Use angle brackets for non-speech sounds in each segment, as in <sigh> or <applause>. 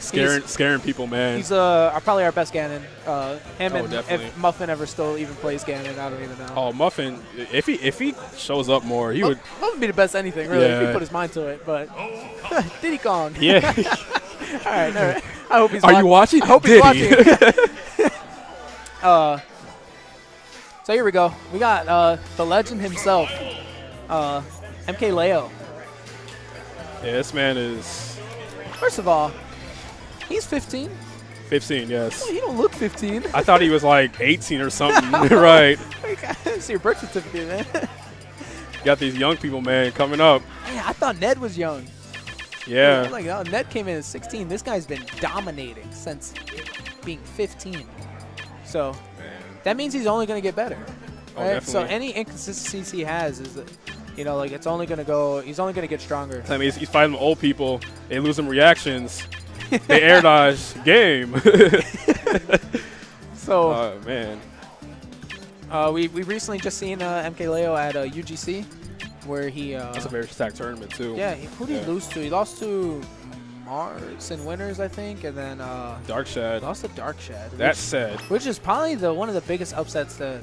Scaring, scaring people, man. He's uh probably our best Ganon. Uh, him Oh, and definitely. if Muffin ever still even plays Ganon, I don't even know. Oh, Muffin, if he if he shows up more, he would. Muffin would be the best anything really if he put his mind to it. But <laughs> Diddy Kong. Yeah. <laughs> all right, all right. I hope he's. Are you watching? I hope he's watching. <laughs> uh, so here we go. We got uh, the legend himself, uh, MK Leo. yeah, this man is First of all, he's 15. 15. Yes. He don't look 15. I thought he was like 18 or something. <laughs> <laughs> right. <laughs> See your birth certificate, man. Got these young people, man, coming up. Man, I thought Ned was young. Yeah. Like, oh, Ned came in at 16. This guy's been dominating since being 15. So that means he's only going to get better. Oh, Right? so any inconsistencies he has is, you know, like it's only going to go. He's only going to get stronger. I mean, he's, he's fighting old people. They lose them reactions. they air dodge <laughs> game. <laughs> So oh man. uh, we we recently just seen uh, MK Leo at uh, UGC, where he. Uh, That's a very stacked tournament too. yeah, he, who did Yeah. he lose to? He lost to Marss and Winners, I think, and then uh, Dark Shad. lost to Dark Shad. That which- said. which is probably the one of the biggest upsets that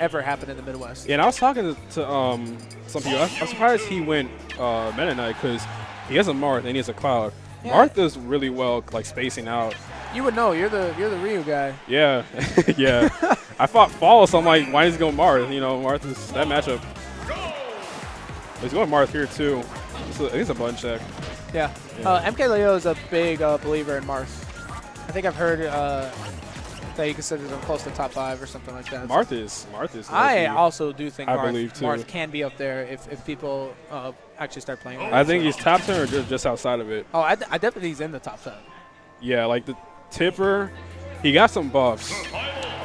ever happened in the Midwest. Yeah, and I was talking to, to um some people. I, I'm surprised he went uh, Meta Knight because he has a Marth and he has a Cloud. Yeah. Marth does really well, like spacing out. You would know. You're the you're the Ryu guy. Yeah, <laughs> yeah. I fought Fall, so I'm like, why is he going Marth? You know, Marth is that matchup. He's going Marth here too. It's a, I think it's a button check. Yeah. Uh, MK Leo is a big uh, believer in Marth. I think I've heard uh, that he considers him close to top five or something like that. Marth is Marth is. I also do think I Marth, believe, too. Marth can be up there if, if people uh, actually start playing. with I think he's top ten or just, just outside of it. Oh, I, I definitely he's in the top ten. Yeah, like the Tipper, he got some buffs.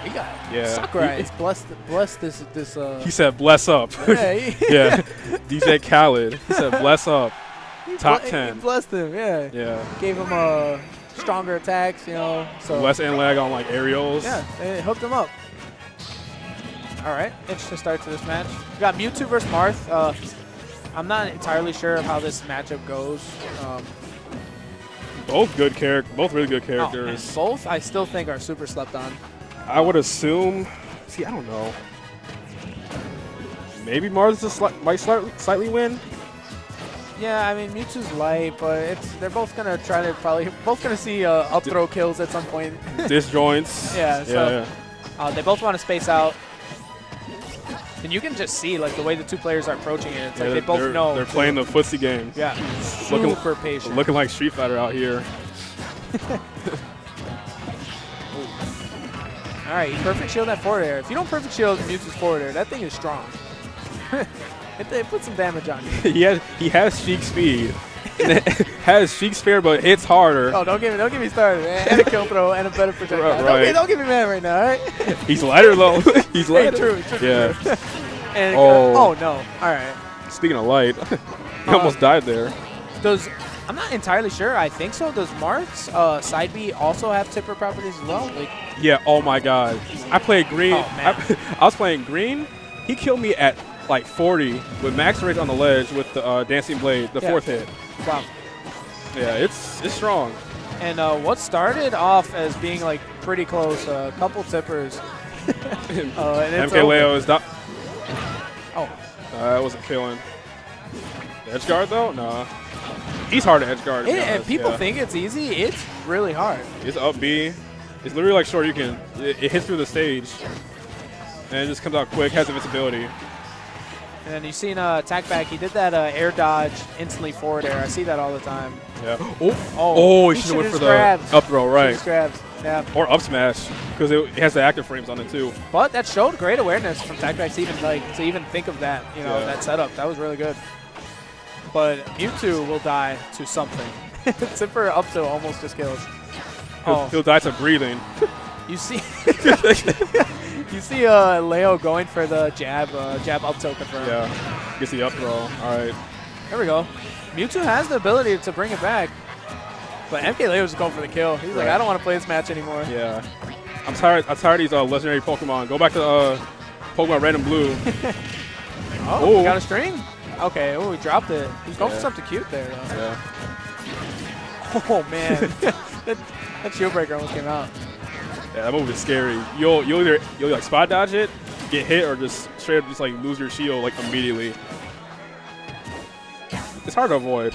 He got Yeah. Sakurai He- is blessed blessed this this uh He said, "Bless up." yeah, <laughs> yeah, DJ Khaled. He said, "Bless up." He top ble- 10. He blessed him, yeah. Yeah, Gave him uh stronger attacks, you know. So less and lag on like aerials. Yeah, they hooked him up. All right, interesting start to this match. We got Mewtwo versus Marth. Uh, I'm not entirely sure of how this matchup goes. Um, Both good character, both really good oh, characters. both, I still think, are super slept on. I would assume. See, I don't know. Maybe Marth is sli- might slightly, slightly win. Yeah, I mean Mewtwo's light, but it's they're both gonna try to probably both gonna see uh, up throw kills at some point. <laughs> Disjoints. Yeah, so- yeah. Uh, they both want to space out. And you can just see like the way the two players are approaching it. It's like they both they're, know. they're playing the footsie game. Yeah, Looking- super patient. Looking like Street Fighter out here. <laughs> All right, perfect shield that forward air. If you don't perfect shield Mewtwo's forward air, that thing is strong. <laughs> it, it puts some damage on you. <laughs> he has he has Sheik speed. <laughs> has Sheik spear, but hits harder. Oh, don't get me, don't get me started, man. And a kill throw and a better <laughs> projectile. Right, Don't, get, don't get me mad right now, all right? He's lighter though. He's Hey, lighter. true, true, Yeah. true. and Oh. oh. no, all right. Speaking of light, he Uh, almost died there. Does I'm not entirely sure. I think so. Does Marth's uh, side B also have tipper properties as well? Like, Yeah. Oh my God. I played green. Oh, man. I, I was playing green. He killed me at like 40 with max rage on the ledge with the uh, dancing blade, the Yeah. fourth hit. wow. Yeah, it's it's strong. And uh, what started off as being like pretty close, a couple tippers. <laughs> Uh, and it's MK over. Leo is not. Oh, Uh, that wasn't killing. Edge guard though? Nah. He's hard to edge guard. It, and people yeah. think it's easy. It's really hard. It's up B. It's literally like short. You can. It, it hits through the stage, and it just comes out quick. Has invincibility. And then you've seen uh, attack back. He did that uh, air dodge, instantly forward air. I see that all the time. Yeah. <gasps> Oh. Oh, Oh, he he should have went for the grabbed. up throw, right? Just grabs. Yeah. Or up smash because it, it has the active frames on it too. But that showed great awareness from attack back to even like to even think of that. You know Yeah. that setup. That was really good. But Mewtwo will die to something. <laughs> Tipper up to almost just kills. He'll, Oh, he'll die to breathing. <laughs> you see, <laughs> you see uh, Leo going for the jab, uh, jab up tilt confirm. yeah. Gets the up throw. All right. There we go. Mewtwo has the ability to bring it back. But MK Leo's just going for the kill. He's like, I don't want to play this match anymore. Yeah. I'm tired. I'm tired of these uh, legendary Pokemon. Go back to uh, Pokemon Red and Blue. <laughs> Oh, Oh. got a string? Okay, oh, he dropped it. He's going Yeah. for something cute there, though. yeah. <laughs> Oh man, <laughs> that, that shield breaker almost came out. Yeah, that move is scary. You'll you'll either you'll like spot dodge it, get hit, or just straight up just like lose your shield like immediately. It's hard to avoid.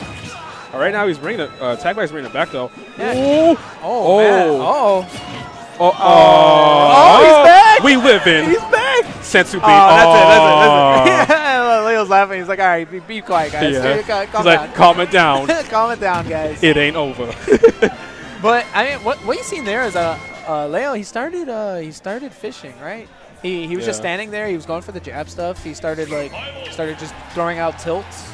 All right, now he's bringing it. Uh, Tag bringing it back though. Yeah. Ooh. Oh, Oh. man. Oh. Oh, Oh, he's back! We live in He's back. Sensu beat. Oh, that's oh. it. That's it. That's it. <laughs> Yeah, Leo's laughing. He's like, all right, be, be quiet, guys. Yeah. Calm, calm He's like, down. calm it down. <laughs> calm it down, guys. it ain't over. <laughs> But I mean, what what you seen there is uh, uh Leo. He started uh he started fishing, right? He he was just standing there. He was going for the jab stuff. He started like started just throwing out tilts.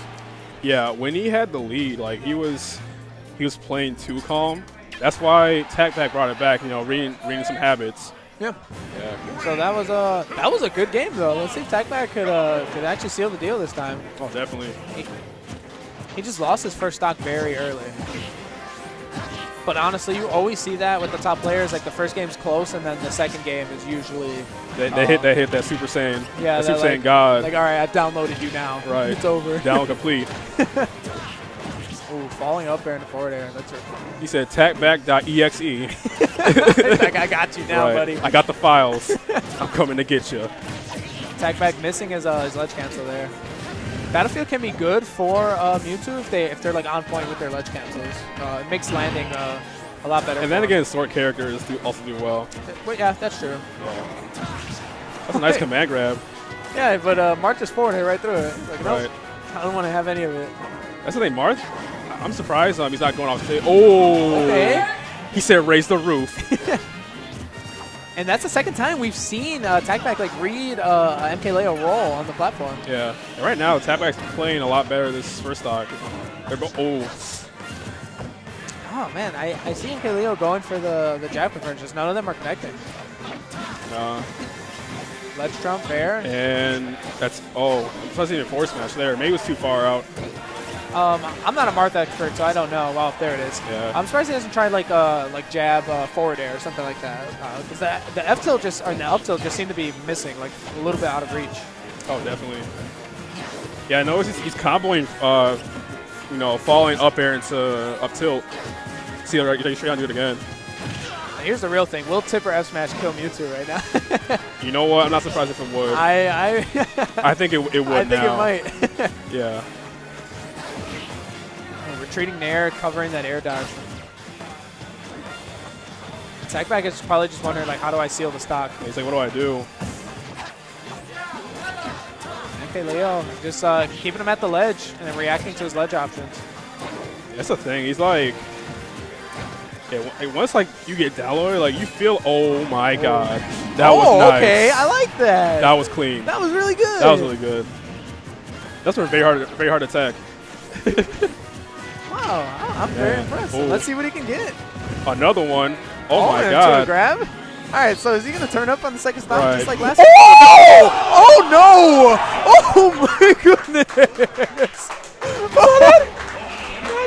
yeah, when he had the lead, like he was, he was playing too calm. That's why TacBac brought it back. You know, reading reading some habits. Yeah. Yeah. So that was a that was a good game though. Let's see if TacBac could uh could actually seal the deal this time. Oh, definitely. He just lost his first stock very early. But honestly, you always see that with the top players. Like the first game's close, and then the second game is usually They, they Uh, hit that hit that Super Saiyan. yeah, that Super that, Saiyan God. like all right, I've downloaded you now. <laughs> Right. it's over. <laughs> down complete. <laughs> Ooh, falling up air and forward air. That's her. He said TacBac.exe. Like, I got you now, right. buddy. I got the files. I'm coming to get you. TacBac missing his uh, his ledge cancel there. Battlefield can be good for uh, Mewtwo if they if they're like on point with their ledge cancels. Uh, it makes landing uh, a lot better. And then again, sword characters do also do well. But yeah, that's true. That's a nice <laughs> command grab. Yeah, but uh, Marth just forward hit right through it. Like, Right. I don't want to have any of it. That's the thing, Marth. I'm surprised um, he's not going off stage. Oh, Okay. he said raise the roof. <laughs> And that's the second time we've seen uh, TacBac like read uh, a MK roll on the platform. yeah. And right now, TacBac's playing a lot better this first stock. They're oh, Oh man, I, I see MKLeo going for the the jab conversions. None of them are connecting. uh, Ledge trump fair. and that's oh, was even force smash there. Maybe it was too far out. Um, I'm not a Marth expert, so I don't know. Well, there it is. Yeah. I'm surprised he hasn't tried like uh like jab uh, forward air or something like that. Because the the F tilt just or the up tilt just seemed to be missing, like a little bit out of reach. Oh, definitely. Yeah, I know he's, he's comboing, uh, you know, falling up air into up tilt. See, you straight on do it again. Here's the real thing: Will Tipper F smash kill Mewtwo right now? <laughs> You know what? I'm not surprised if it would. I, I <laughs> I, think it, it would I think now. it might. Yeah. <laughs> Retreating Nair, covering that air dodge. TacBac is probably just wondering like, how do I seal the stock? He's like, what do I do? Okay, Leo, just uh, keeping him at the ledge and then reacting to his ledge options. That's the thing. He's like, yeah, once like you get down low, like you feel, oh my god, that oh, was nice. okay, I like that. that was clean. That was really good. That was really good. That's very hard, very hard attack. <laughs> Wow, I- I'm very Yeah. impressed. Oh. Let's see what he can get. Another one. Oh, oh my and a god. grab. All right, so is he gonna turn up on the second stop Right. just like last? time? Oh! Oh no! Oh <laughs> my goodness! Oh,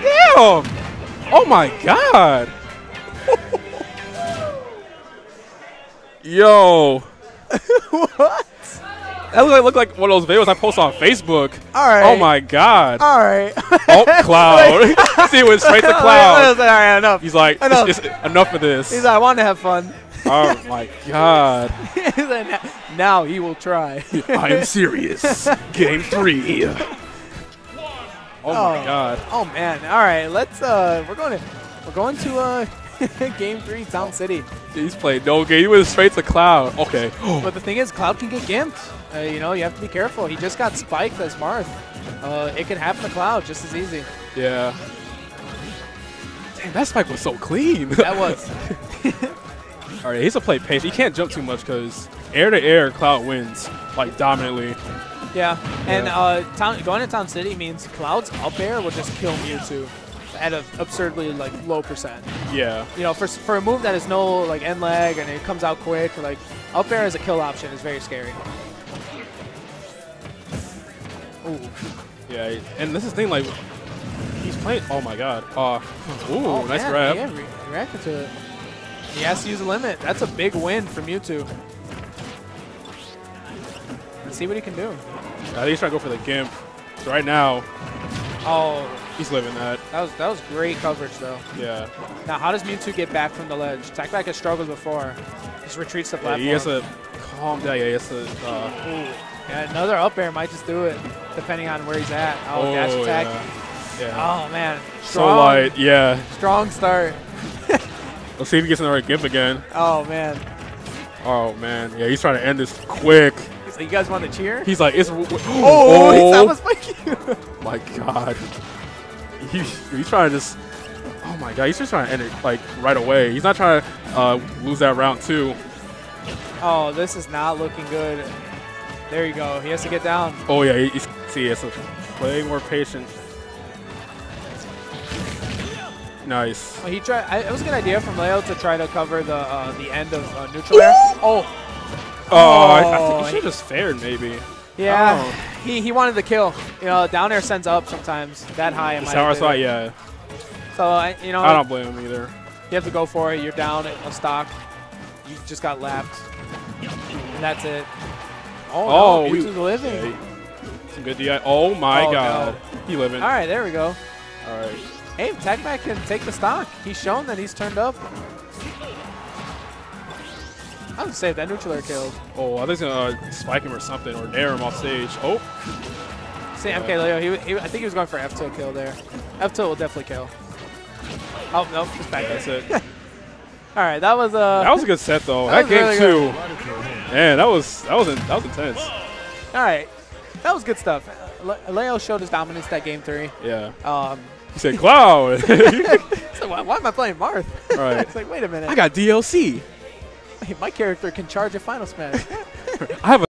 Damn! Oh my god! Yo, <laughs> what? That looked like, like one of those videos I post on Facebook. All right. Oh my god! All right. Oh, <laughs> cloud. <laughs> See, it went straight to <laughs> All cloud. right, enough. He's like, Enough. it's, it's enough of this. He's like, I want to have fun. oh my god! Like, "Now- now he will try. I am serious. Game three. Oh my god! Oh man! All right, let's. Uh, we're going to. We're going to uh, game three, Town City. He's played no game. He went straight to cloud. Okay. <gasps> But the thing is, Cloud can get gimped. Uh, you know, you have to be careful. He just got spiked as Marth. Uh, it can happen to Cloud just as easy. Yeah. Damn, that spike was so clean. <laughs> That was. <laughs> All right, he's to play patient. He can't jump too much because air to air, Cloud wins like dominantly. yeah. And Yeah. uh, town, going to Town City means Cloud's up air will just kill Mewtwo at an absurdly like low percent. Yeah. You know, for for a move that is no like end lag and it comes out quick, like up air as a kill option is very scary. Ooh. Yeah, and this is the thing, like, he's playing. Oh my god. Uh, ooh, Oh, nice man, grab. Yeah, re- reacted to it. He has to use a limit. That's a big win for Mewtwo. Let's see what he can do. I think he's trying to go for the gimp. So right now, Oh, he's living that. That was that was great coverage though. Yeah. Now, how does Mewtwo get back from the ledge? TacBac has struggled before. Just retreats the yeah platform. he has to calm down. Yeah, he has to. Uh, Ooh. Yeah, another up air might just do it, depending on where he's at. Oh, dash attack. Yeah. yeah. Oh man, so strong, light. Yeah. strong start. Let's see if he gets another gimp again. Oh man, Oh man. Yeah, he's trying to end this quick. He's like, you guys want to cheer? He's like, it's. <gasps> oh, <gasps> oh he's almost like <laughs> my god. He's, he's trying to just. Oh my god, he's just trying to end it like right away. He's not trying to uh, lose that round too. Oh, this is not looking good. There you go. He has to get down. Oh yeah, he, he's, see, it's a play more patient. Nice. Well, he tried. I, it was a good idea from Leo to try to cover the uh, the end of uh, neutral air. Oh, Oh, I, I Oh, think he should have just fared maybe. yeah. Oh. He he wanted the kill. You know, down air sends up sometimes that high. in my spot, yeah. So I, you know, I don't blame him either. you have to go for it. You're down at a stock. You just got lapped, and that's it. Oh, Oh, no, we- living. Yeah, some good DI. Oh my Oh, god. He living. All right, there we go. All right. Hey, TacBac can take the stock. He's shown that he's turned up. I would say that neutral air killed. Oh, I think he's gonna uh, spike him or something or nair him off stage. Oh, See, MK Leo, he, he, I think he was going for F tilt kill there. F tilt will definitely kill. Oh, nope, just back yeah, that's it. <laughs> All right, that was uh, That was a good set though. <laughs> That That, game really two, man, that was that was that was intense. all right. That was good stuff. Leo showed his dominance that game three. Yeah. Um, He said Cloud. <laughs> so why, why am I playing Marth? right. <laughs> it's like, wait a minute. I got DLC. My character can charge a final smash. <laughs> I have a